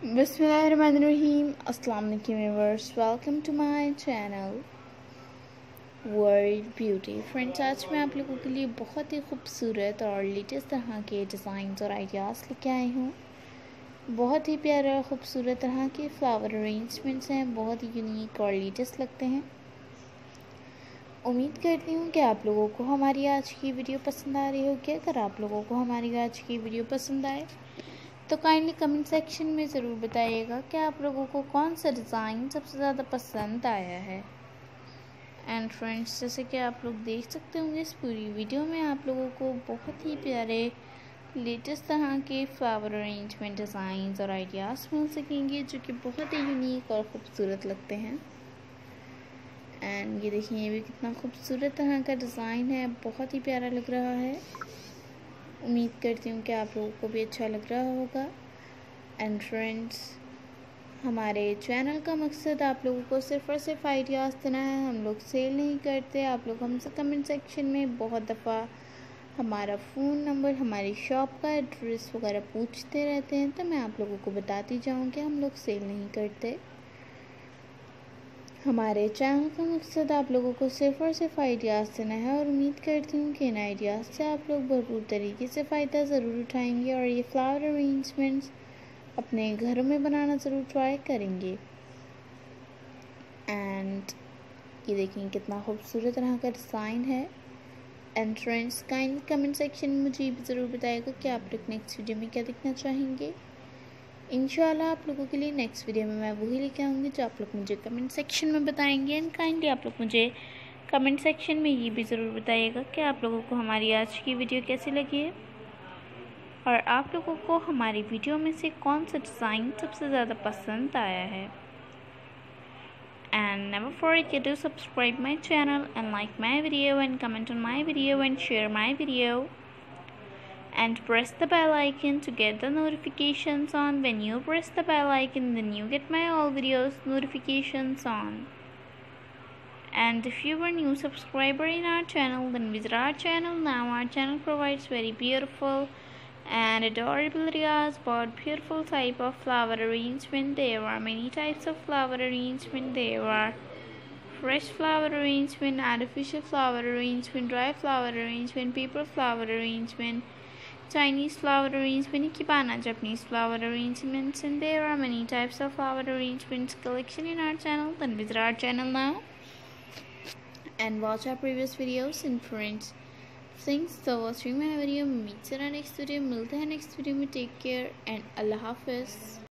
Bismillahirrahmanirrahim. Assalamu alaikum viewers. Welcome channel world beauty friends आज मैं आप लोगों के लिए बहुत ही खूबसूरत और लेटेस्ट तरह के डिज़ाइंस और आइडियाज़ लेके आई हूँ बहुत ही प्यारा, खूबसूरत तरह के फ्लावर अरेंजमेंट्स हैं, बहुत ही यूनिक और लेटेस्ट लगते हैं उम्मीद करती हूँ कि आप लोगों को हमारी आज की वीडियो पसंद आ रही होगी अगर आप लोगों को हमारी आज की वीडियो पसंद आए तो काइंडली कमेंट सेक्शन में ज़रूर बताइएगा कि आप लोगों को कौन सा डिज़ाइन सबसे ज़्यादा पसंद आया है। एंड फ्रेंड्स जैसे कि आप लोग देख सकते होंगे, इस पूरी वीडियो में आप लोगों को बहुत ही प्यारे लेटेस्ट तरह के फ्लावर अरेंजमेंट डिज़ाइंस और आइडियाज़ मिल सकेंगे, जो कि बहुत ही यूनिक और ख़ूबसूरत लगते हैं। एंड ये देखिए, ये भी कितना खूबसूरत तरह का डिज़ाइन है, बहुत ही प्यारा लग रहा है। उम्मीद करती हूँ कि आप लोगों को भी अच्छा लग रहा होगा। एंड फ्रेंड्स हमारे चैनल का मकसद आप लोगों को सिर्फ़ और सिर्फ़ आइडियाज़ देना है। हम लोग सेल नहीं करते। आप लोग हमसे कमेंट सेक्शन में बहुत दफ़ा हमारा फ़ोन नंबर हमारी शॉप का एड्रेस वगैरह पूछते रहते हैं। तो मैं आप लोगों को बताती जाऊँ कि हम लोग सेल नहीं करते। हमारे चैनल का मकसद आप लोगों को सिर्फ़ और सिर्फ़ आइडियाज़ देना है और उम्मीद करती हूँ कि इन आइडियाज़ से आप लोग भरपूर तरीके से फ़ायदा ज़रूर उठाएँगे और ये फ्लावर अरेंजमेंट्स अपने घरों में बनाना ज़रूर ट्राई करेंगे। एंड ये देखें कितना खूबसूरत तरह का डिज़ाइन है। And friends kind comment section में मुझे ज़रूर बताएगा कि आप लोग नेक्स्ट वीडियो में क्या देखना चाहेंगे। इंशाल्लाह आप लोगों के लिए नेक्स्ट वीडियो में मैं वही लेके आऊँगी जो आप लोग मुझे कमेंट सेक्शन में बताएँगे। एंड काइंडली आप लोग मुझे कमेंट सेक्शन में ये भी ज़रूर बताइएगा कि आप लोगों को हमारी आज की वीडियो कैसी लगी है। और आप लोगों को हमारी वीडियो में से कौन सा डिज़ाइन सबसे ज़्यादा पसंद आया है। And never forget to subscribe my channel and like my video and comment on my video and share my video and press the bell icon to get the notifications on. When you press the bell icon then you get my all videos notifications on. And if you are new subscriber in our channel then visit our channel. Now our channel provides very beautiful and adorable areas about beautiful type of flower arrangement there are many types of flower arrangement there are fresh flower arrangement artificial flower arrangement dry flower arrangement paper flower arrangement Chinese flower arrangement, Ikebana Japanese flower arrangements, and there are many types of flower arrangements collection in our channel. Then visit our channel now and watch our previous videos and friends. Thanks for watching my video. Meet you in our next video. Milte next video. Take care and Allah Hafiz.